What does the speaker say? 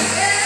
Yeah.